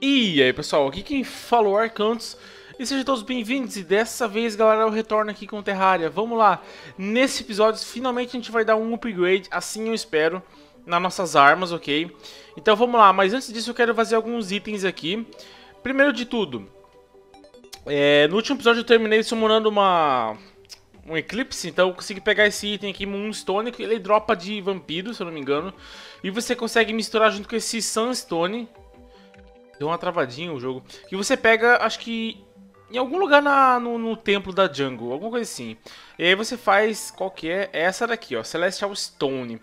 E aí pessoal, aqui quem falou Arcantos e sejam todos bem-vindos e dessa vez galera eu retorno aqui com Terraria, vamos lá, nesse episódio finalmente a gente vai dar um upgrade, assim eu espero, nas nossas armas, ok? Então vamos lá, mas antes disso eu quero fazer alguns itens aqui, primeiro de tudo, é, no último episódio eu terminei summonando uma, um Eclipse, então eu consegui pegar esse item aqui, Moonstone, que ele dropa de vampiro, se eu não me engano, e você consegue misturar junto com esse Sunstone, Deu uma travadinha o jogo. E você pega, acho que em algum lugar na, no, no, templo da jungle, alguma coisa assim. E aí você faz qual que é? Essa daqui, ó, Celestial Stone.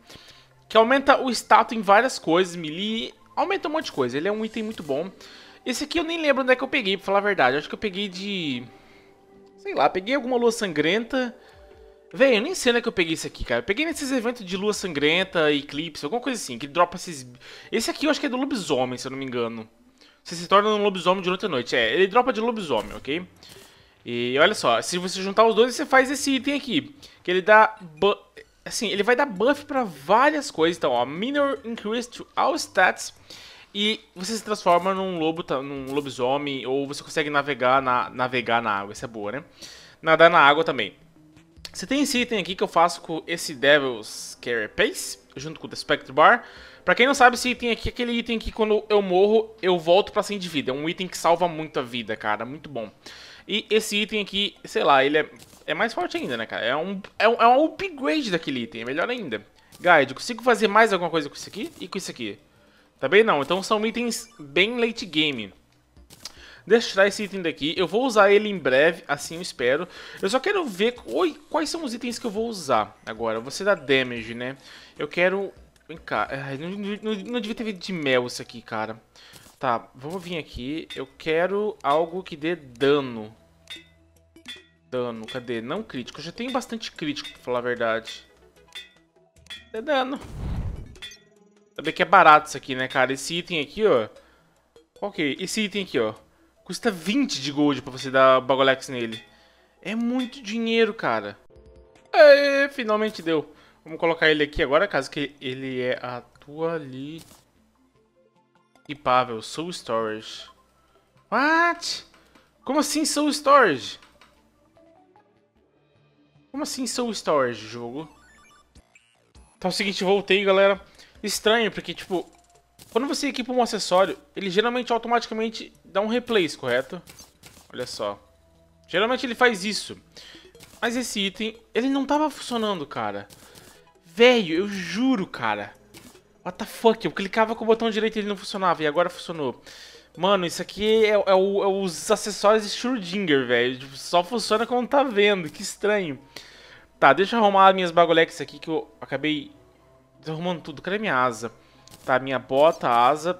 Que aumenta o status em várias coisas, melee, aumenta um monte de coisa. Ele é um item muito bom. Esse aqui eu nem lembro onde é que eu peguei, pra falar a verdade. Acho que eu peguei de... Sei lá, peguei alguma lua sangrenta. Véi, eu nem sei onde é que eu peguei esse aqui, cara. Eu peguei nesses eventos de lua sangrenta, eclipse, alguma coisa assim, que dropa esses... Esse aqui eu acho que é do lobisomem, se eu não me engano. Você se torna um lobisomem de noite a noite. É, ele dropa de lobisomem, ok? E olha só, se você juntar os dois, você faz esse item aqui. Que ele dá... Assim, ele vai dar buff pra várias coisas. Então, ó, Minor Increase to all stats. E você se transforma num lobo, num lobisomem. Ou você consegue navegar na, navegar na água. Isso é boa, né? Nadar na água também. Você tem esse item aqui que eu faço com esse Devil's Carapace. Junto com o The Spectre Bar. Pra quem não sabe, esse item aqui é aquele item que quando eu morro, eu volto pra 100 de vida. É um item que salva muito a vida, cara. Muito bom. E esse item aqui, sei lá, ele é, é mais forte ainda, né, cara? É um, é, um, é um upgrade daquele item, é melhor ainda. Guide, consigo fazer mais alguma coisa com isso aqui e com isso aqui? Também não, então são itens bem late game. Deixa eu tirar esse item daqui. Eu vou usar ele em breve, assim eu espero. Eu só quero ver oi, quais são os itens que eu vou usar agora. Você dá damage, né? Eu quero Vem cá. Não, não, não, devia ter vindo de mel isso aqui, cara. Tá, vamos vir aqui. Eu quero algo que dê dano. Dano, cadê? Não crítico. Eu já tenho bastante crítico, pra falar a verdade. Dê dano. Saber que é barato isso aqui, né, cara? Esse item aqui, ó. Que é? Esse item aqui, ó. Custa 20 de gold pra você dar bagolex nele. É muito dinheiro, cara. É, finalmente deu. Vamos colocar ele aqui agora, caso que ele é a tua ali. Equipável, Soul Storage. What? Como assim Soul Storage? Como assim Soul Storage, jogo? Então é o seguinte, voltei, galera. Estranho, porque, tipo, quando você equipa um acessório, ele geralmente automaticamente dá um replace, correto? Olha só. Geralmente ele faz isso. Mas esse item, ele não tava funcionando, cara. Velho, eu juro, cara. What the fuck? Eu clicava com o botão direito e ele não funcionava. E agora funcionou. Mano, isso aqui é, é, o, é os acessórios de Schrödinger, velho. Tipo, só funciona quando tá vendo. Que estranho. Tá, deixa eu arrumar minhas bagolex aqui que eu acabei arrumando tudo. Cadê minha asa? Tá, minha bota, asa.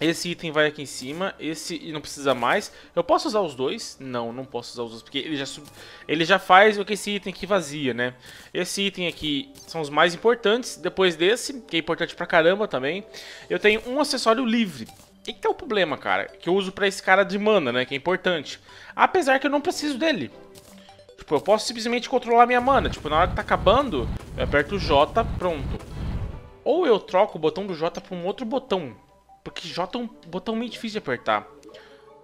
Esse item vai aqui em cima, esse não precisa mais. Eu posso usar os dois? Não, não posso usar os dois, porque ele já, sub... ele já faz o que esse item aqui vazia, né? Esse item aqui são os mais importantes. Depois desse, que é importante pra caramba também, eu tenho um acessório livre. E que é o problema, cara? Que eu uso pra esse cara de mana, né? Que é importante. Apesar que eu não preciso dele. Tipo, eu posso simplesmente controlar minha mana. Tipo, na hora que tá acabando, eu aperto o J, pronto. Ou eu troco o botão do J pra um outro botão. Porque J é um botão meio difícil de apertar.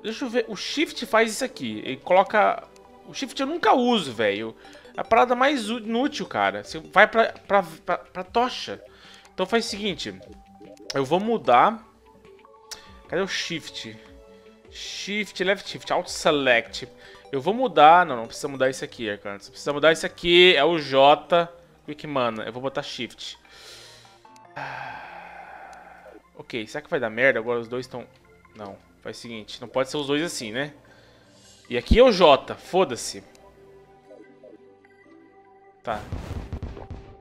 Deixa eu ver. O Shift faz isso aqui. Ele coloca... O Shift eu nunca uso, velho. É a parada mais inútil, cara. Você vai pra, pra, pra, pra tocha. Então faz o seguinte. Eu vou mudar. Cadê o Shift? Shift, Left Shift, Auto Select. Eu vou mudar. Não, não precisa mudar isso aqui, cara. Precisa mudar isso aqui. É o J. Quick Mana. Eu vou botar Shift. Ah. Ok, será que vai dar merda? Agora os dois estão... Não, faz o seguinte, não pode ser os dois assim, né? E aqui é o J, foda-se. Tá.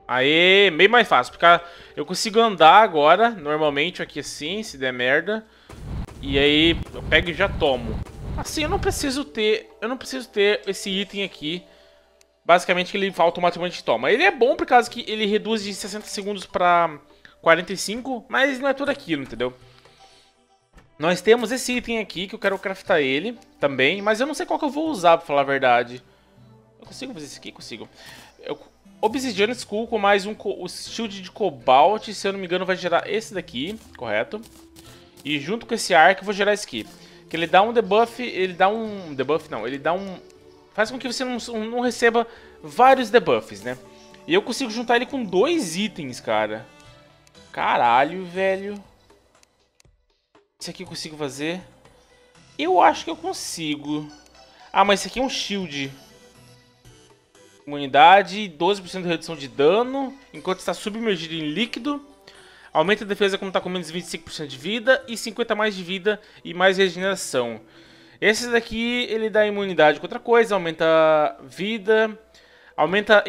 Aê, meio mais fácil, porque eu consigo andar agora, normalmente, aqui assim, se der merda. E aí eu pego e já tomo. Assim, eu não preciso ter, eu não preciso ter esse item aqui. Basicamente que ele automaticamente toma. Ele é bom por causa que ele reduz de 60 segundos pra 45, mas não é tudo aquilo, entendeu? Nós temos esse item aqui, que eu quero craftar ele também, mas eu não sei qual que eu vou usar, pra falar a verdade. Eu consigo fazer isso aqui? Consigo. Eu, Obsidian Skull com mais um o shield de Cobalt, se eu não me engano vai gerar esse daqui, correto? E junto com esse arco eu vou gerar esse aqui. Que ele dá um debuff, ele dá um... Debuff não, ele dá um... Faz com que você não, não receba vários debuffs, né? E eu consigo juntar ele com dois itens, cara. Caralho, velho. Esse aqui eu consigo fazer? Eu acho que eu consigo. Ah, mas esse aqui é um shield. Imunidade, 12% de redução de dano, enquanto está submergido em líquido. Aumenta a defesa quando está com menos 25% de vida e 50 mais de vida e mais regeneração. Esse daqui, ele dá imunidade com outra coisa, aumenta vida, aumenta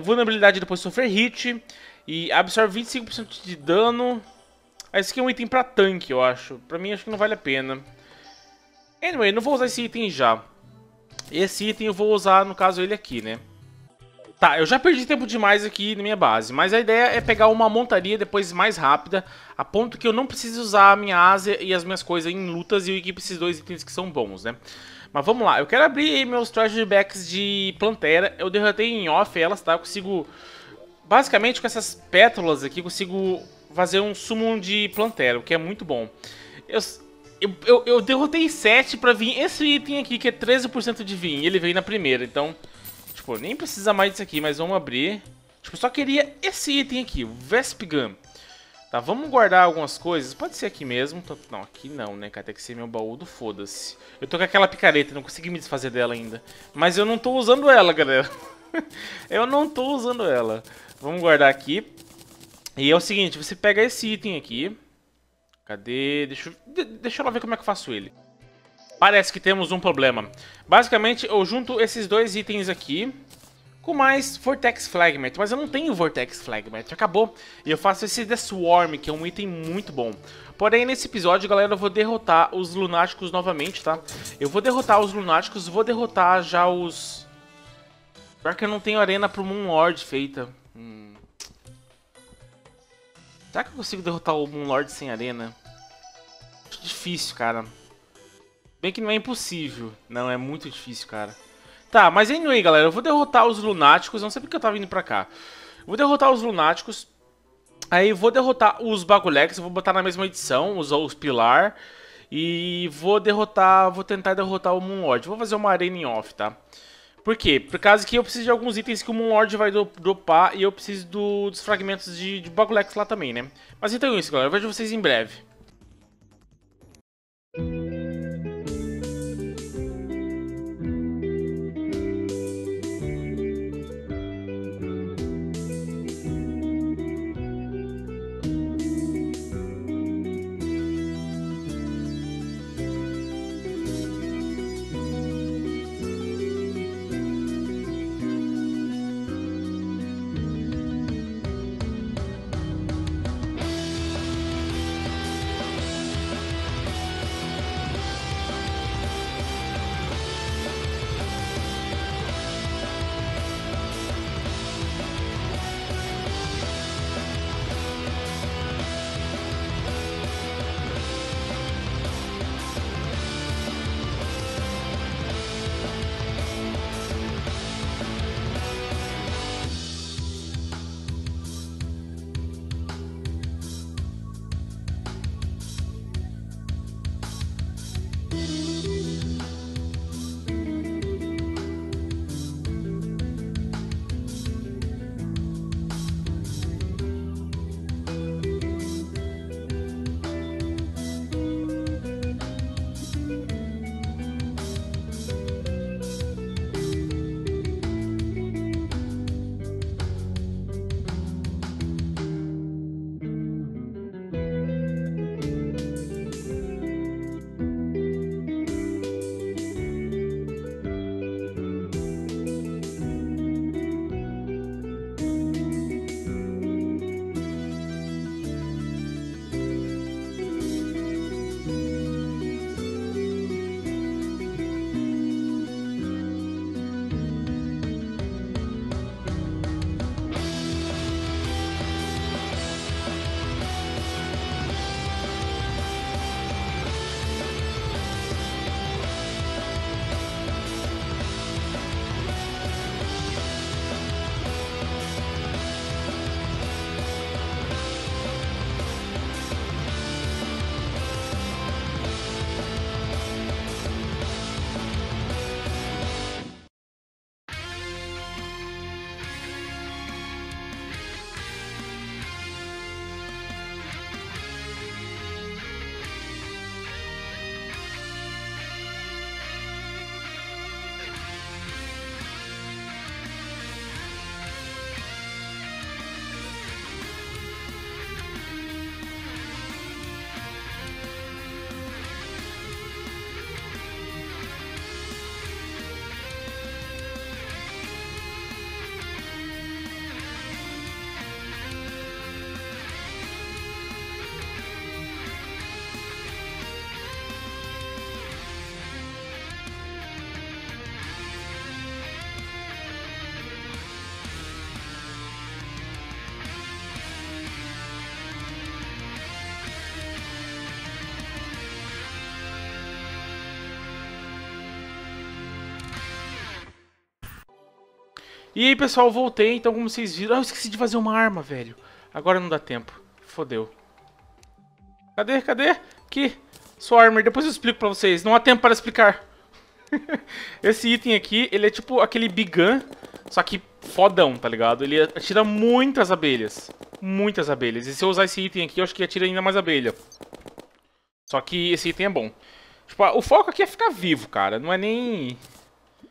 vulnerabilidade depois de sofrer hit e absorve 25% de dano. Esse aqui é um item pra tanque, eu acho. Pra mim, acho que não vale a pena. Anyway, não vou usar esse item já. Esse item eu vou usar, no caso, ele aqui, né? Tá, eu já perdi tempo demais aqui na minha base, mas a ideia é pegar uma montaria depois mais rápida, a ponto que eu não precise usar a minha asa e as minhas coisas em lutas e eu equipe esses dois itens que são bons, né? Mas vamos lá, eu quero abrir meus treasure backs de Plantera, eu derrotei em off elas, tá? Eu consigo, basicamente com essas pétalas aqui, consigo fazer um summon de Plantera, o que é muito bom. Eu, eu, eu, eu derrotei 7 pra vir esse item aqui, que é 13% de vinho, e ele veio na primeira, então... Tipo, nem precisa mais disso aqui, mas vamos abrir. Tipo, só queria esse item aqui, o Vesp Gun. Tá, vamos guardar algumas coisas. Pode ser aqui mesmo. Não, aqui não, né, cara? Tem que ser meu baú do foda-se. Eu tô com aquela picareta, não consegui me desfazer dela ainda. Mas eu não tô usando ela, galera. eu não tô usando ela. Vamos guardar aqui. E é o seguinte, você pega esse item aqui. Cadê? Deixa eu, deixa eu ver como é que eu faço ele. Parece que temos um problema. Basicamente, eu junto esses dois itens aqui com mais Vortex Fragment, mas eu não tenho Vortex Fragment, acabou. E eu faço esse The Swarm, que é um item muito bom. Porém, nesse episódio, galera, eu vou derrotar os Lunáticos novamente, tá? Eu vou derrotar os Lunáticos, vou derrotar já os... Pior que eu não tenho arena pro Moon Lord feita. Hum. Será que eu consigo derrotar o Moon Lord sem arena? Acho difícil, cara. Bem que não é impossível. Não, é muito difícil, cara. Tá, mas anyway, galera, eu vou derrotar os lunáticos. Não sei porque eu tava indo pra cá. vou derrotar os lunáticos. Aí vou derrotar os bagulex. Vou botar na mesma edição, os, os pilar. E vou derrotar, vou tentar derrotar o Moonlord. Vou fazer uma arena em off, tá? Por quê? Por causa que eu preciso de alguns itens que o Moonlord vai dropar e eu preciso do, dos fragmentos de, de lá também, né? Mas então é isso, galera. Eu vejo vocês em breve. E aí, pessoal, voltei. Então, como vocês viram... Ah, eu esqueci de fazer uma arma, velho. Agora não dá tempo. Fodeu. Cadê? Cadê? Aqui. Armor. Depois eu explico pra vocês. Não há tempo para explicar. Esse item aqui, ele é tipo aquele bigan, só que fodão, tá ligado? Ele atira muitas abelhas. Muitas abelhas. E se eu usar esse item aqui, eu acho que atira ainda mais abelha. Só que esse item é bom. Tipo, o foco aqui é ficar vivo, cara. Não é nem...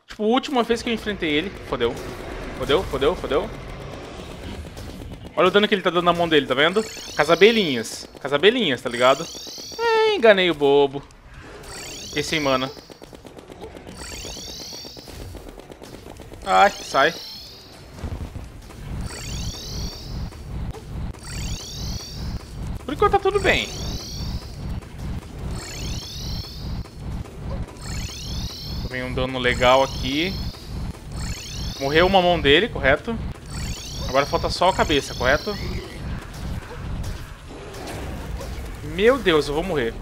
Tipo, a última vez que eu enfrentei ele... Fodeu. Fodeu, fodeu, fodeu. Olha o dano que ele tá dando na mão dele, tá vendo? Com as abelhinhas. Com as abelhinhas, tá ligado? É, enganei o bobo. Esse aí, mana. Ai, sai. Por enquanto tá tudo bem. Tomei um dano legal aqui. Morreu uma mão dele, correto? Agora falta só a cabeça, correto? Meu Deus, eu vou morrer.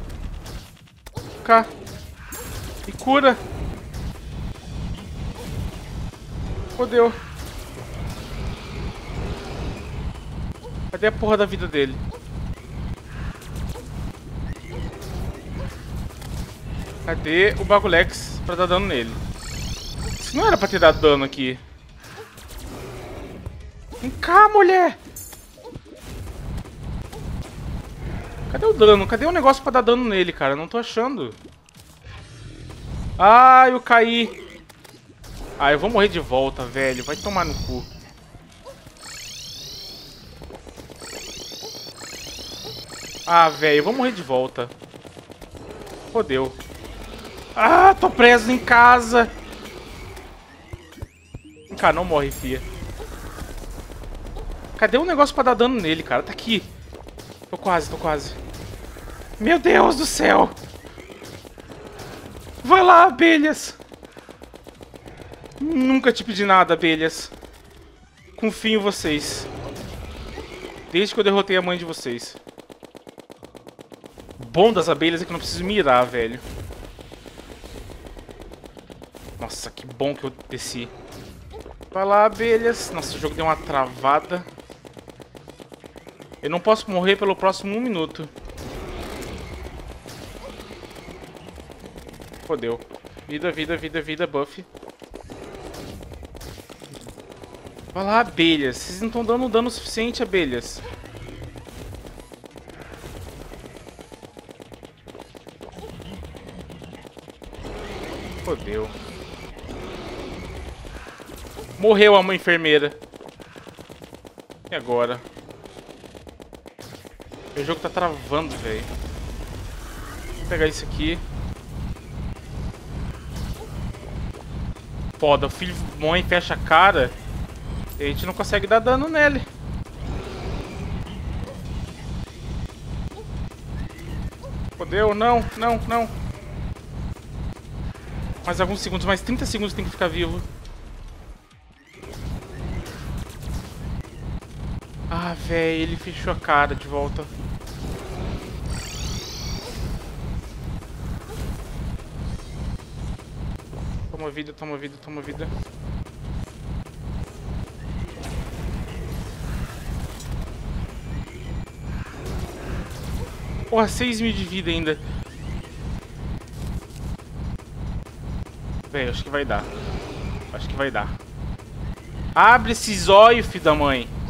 Cá. E cura. Fodeu. Cadê a porra da vida dele? Cadê o Bagulex pra dar dano nele? Isso não era pra ter dado dano aqui. Vem cá, mulher! Cadê o dano? Cadê o negócio pra dar dano nele, cara? Não tô achando. Ah, eu caí. Ah, eu vou morrer de volta, velho. Vai tomar no cu. Ah, velho, eu vou morrer de volta. Fodeu. Ah, tô preso em casa. Vem cá, não morre, fia. Cadê o negócio pra dar dano nele, cara? Tá aqui. Tô quase, tô quase. Meu Deus do céu. Vai lá, abelhas. Nunca te pedi nada, abelhas. Confio em vocês. Desde que eu derrotei a mãe de vocês. Bom das abelhas é que eu não preciso mirar, velho. Nossa, que bom que eu desci. Vai lá, abelhas. Nossa, o jogo deu uma travada. Eu não posso morrer pelo próximo um minuto. Fodeu. Vida, vida, vida, vida, buff. Vai lá, abelhas. Vocês não estão dando dano suficiente, abelhas. Fodeu. Morreu a mãe enfermeira. E agora? O jogo tá travando, velho. Vou pegar isso aqui. Foda, o filho mãe fecha a cara e a gente não consegue dar dano nele. Fodeu, não, não, não. Mais alguns segundos, mais 30 segundos tem que ficar vivo. Ah, velho, ele fechou a cara de volta. Toma vida, toma vida, toma vida. Porra, 6 mil de vida ainda. Velho, acho que vai dar. Acho que vai dar. Abre esses olhos, filho da mãe.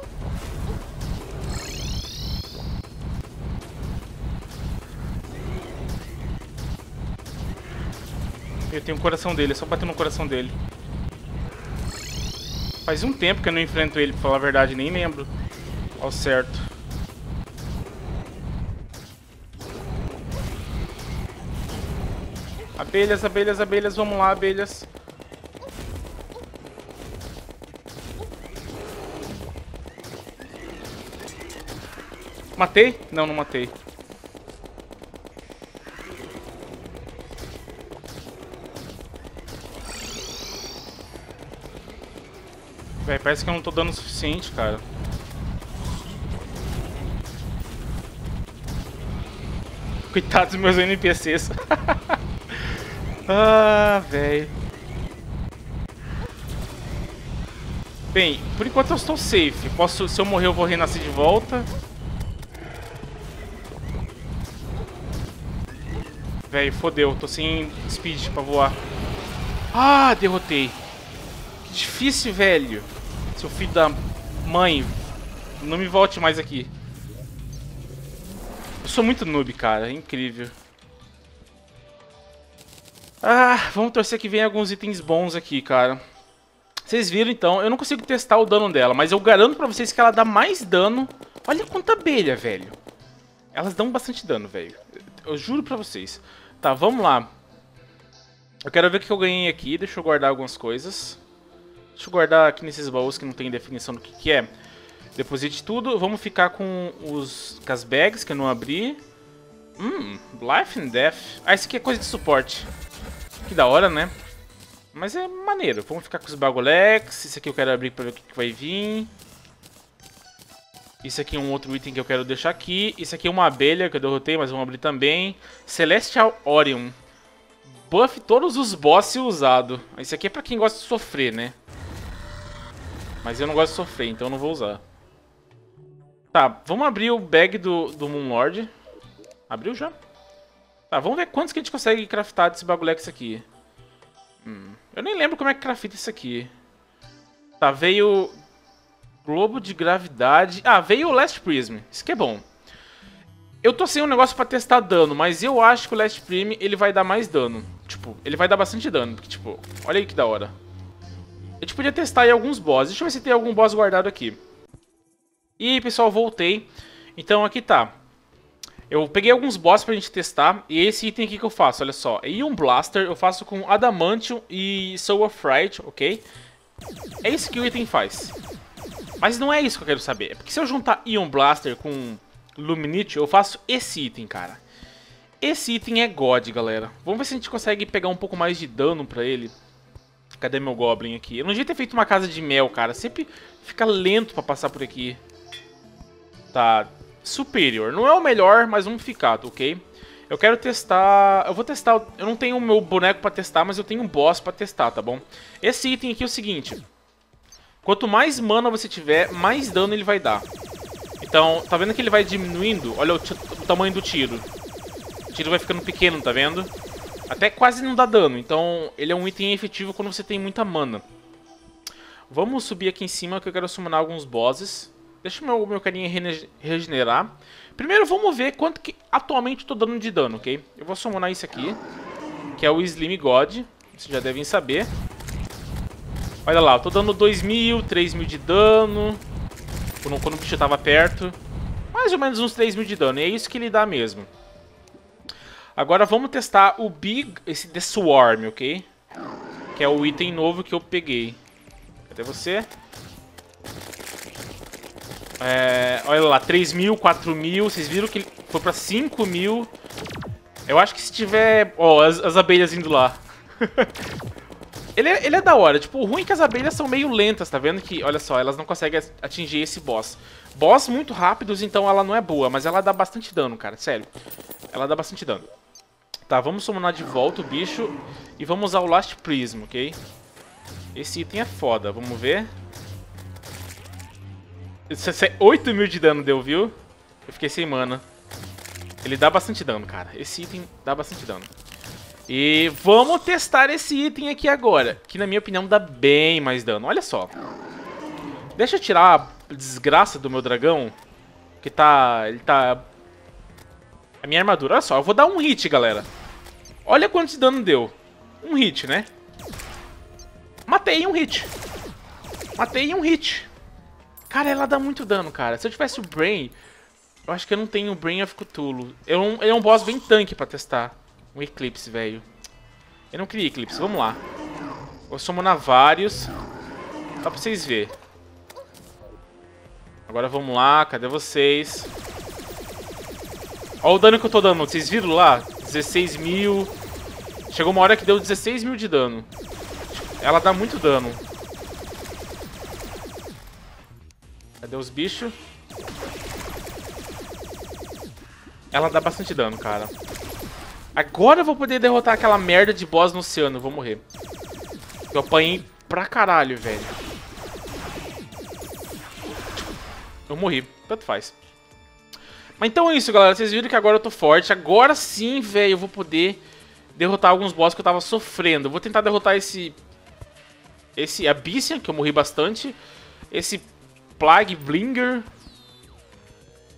Eu tenho o coração dele, é só bater no coração dele. Faz um tempo que eu não enfrento ele, pra falar a verdade, nem lembro ao certo. Abelhas, abelhas, abelhas. Vamos lá, abelhas. Matei? Não, não matei. Parece que eu não tô dando o suficiente, cara. Coitado dos meus NPCs. Ah, velho. Bem, por enquanto eu estou safe. Posso, se eu morrer, eu vou renascer de volta. Velho, fodeu. Tô sem speed pra voar. Ah, derrotei. Que difícil, velho. Seu filho da mãe. Não me volte mais aqui. Eu sou muito noob, cara. É incrível. Ah, vamos torcer que venha alguns itens bons aqui, cara. Vocês viram, então. Eu não consigo testar o dano dela, mas eu garanto pra vocês que ela dá mais dano. Olha quanta abelha, velho. Elas dão bastante dano, velho. Eu juro pra vocês. Tá, vamos lá. Eu quero ver o que eu ganhei aqui. Deixa eu guardar algumas coisas. Deixa eu guardar aqui nesses baús que não tem definição do que, que é. Deposite tudo. Vamos ficar com os com as bags que eu não abri. Hum, Life and Death. Ah, isso aqui é coisa de suporte. Que da hora, né? Mas é maneiro. Vamos ficar com os bagolex. Isso aqui eu quero abrir pra ver o que, que vai vir. Isso aqui é um outro item que eu quero deixar aqui. Isso aqui é uma abelha que eu derrotei, mas vamos abrir também. Celestial Orion. Buff todos os bosses usado. Isso aqui é pra quem gosta de sofrer, né? Mas eu não gosto de sofrer, então eu não vou usar. Tá, vamos abrir o bag do, do Moonlord. Abriu já? Tá, vamos ver quantos que a gente consegue craftar desse bagulex aqui. Hum, eu nem lembro como é que crafta isso aqui. Tá, veio Globo de gravidade. Ah, veio o Last Prism. Isso que é bom. Eu tô sem um negócio pra testar dano, mas eu acho que o Last Prism ele vai dar mais dano. Tipo, ele vai dar bastante dano. Porque, tipo, olha aí que da hora. A gente podia testar aí alguns bosses. Deixa eu ver se tem algum boss guardado aqui. E pessoal, voltei. Então aqui tá. Eu peguei alguns bosses pra gente testar. E esse item aqui que eu faço, olha só. Ion Blaster eu faço com Adamantium e Soul of Fright, ok? É isso que o item faz. Mas não é isso que eu quero saber. É porque se eu juntar Ion Blaster com Luminite, eu faço esse item, cara. Esse item é God, galera. Vamos ver se a gente consegue pegar um pouco mais de dano pra ele. Cadê meu Goblin aqui? Eu não devia ter feito uma casa de mel, cara. Sempre fica lento pra passar por aqui. Tá. Superior. Não é o melhor, mas vamos ficar, tá ok? Eu quero testar... Eu vou testar... Eu não tenho o meu boneco pra testar, mas eu tenho um boss pra testar, tá bom? Esse item aqui é o seguinte. Quanto mais mana você tiver, mais dano ele vai dar. Então, tá vendo que ele vai diminuindo? Olha o, o tamanho do tiro. O tiro vai ficando pequeno, tá vendo? Até quase não dá dano. Então, ele é um item efetivo quando você tem muita mana. Vamos subir aqui em cima que eu quero summonar alguns bosses. Deixa meu, meu carinha regenerar. Primeiro, vamos ver quanto que atualmente estou dando de dano, ok? Eu vou summonar isso aqui, que é o Slim God. Vocês já devem saber. Olha lá, eu tô dando 2 mil, 3 mil de dano. Quando, quando o bicho tava perto. Mais ou menos uns 3 mil de dano. E é isso que ele dá mesmo. Agora vamos testar o Big... Esse The Swarm, ok? Que é o item novo que eu peguei. Cadê você? É, olha lá, 3 mil, 4 mil. Vocês viram que foi pra 5 mil. Eu acho que se tiver... Ó, oh, as, as abelhas indo lá. Ele é, ele é da hora. Tipo, o ruim é que as abelhas são meio lentas, tá vendo? Que, olha só, elas não conseguem atingir esse boss. Boss muito rápidos, então ela não é boa, mas ela dá bastante dano, cara. Sério. Ela dá bastante dano. Tá, vamos summonar de volta o bicho e vamos usar o Last Prism, ok? Esse item é foda, vamos ver. 8 mil de dano deu, viu? Eu fiquei sem mana. Ele dá bastante dano, cara. Esse item dá bastante dano. E vamos testar esse item aqui agora, que na minha opinião dá bem mais dano. Olha só. Deixa eu tirar a desgraça do meu dragão, que tá... ele tá... A minha armadura, olha só, eu vou dar um hit, galera. Olha quanto de dano deu. Um hit, né? Matei um hit. Matei um hit. Cara, ela dá muito dano, cara. Se eu tivesse o Brain... Eu acho que eu não tenho o Brain of Cthulhu. É um, é um boss bem tanque pra testar. Um Eclipse, velho. Eu não queria Eclipse, vamos lá. Vou summonar vários. Só pra vocês verem. Agora vamos lá, cadê vocês? Olha o dano que eu tô dando, vocês viram lá? 16 mil. Chegou uma hora que deu 16 mil de dano. Ela dá muito dano. Cadê os bichos? Ela dá bastante dano, cara. Agora eu vou poder derrotar aquela merda de boss no oceano. Vou morrer. Eu apanhei pra caralho, velho. eu morri. Tanto faz. Mas então é isso, galera. Vocês viram que agora eu tô forte. Agora sim, velho, eu vou poder derrotar alguns bosses que eu tava sofrendo. vou tentar derrotar esse... Esse Abyssian, que eu morri bastante. Esse Plague Blinger.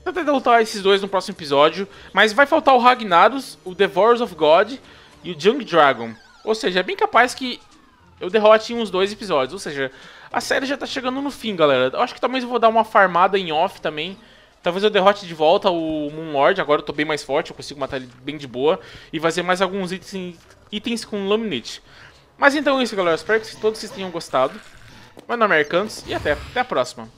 Vou tentar derrotar esses dois no próximo episódio. Mas vai faltar o Ragnaros, o Devourers of God e o Jung Dragon. Ou seja, é bem capaz que eu derrote em uns dois episódios. Ou seja, a série já tá chegando no fim, galera. Eu acho que talvez eu vou dar uma farmada em off também. Talvez eu derrote de volta o Moonlord. Agora eu tô bem mais forte, eu consigo matar ele bem de boa. E fazer mais alguns itens, itens com Laminate. Mas então é isso, galera. Espero que todos vocês tenham gostado. Meu nome é Arcantos e até, até a próxima.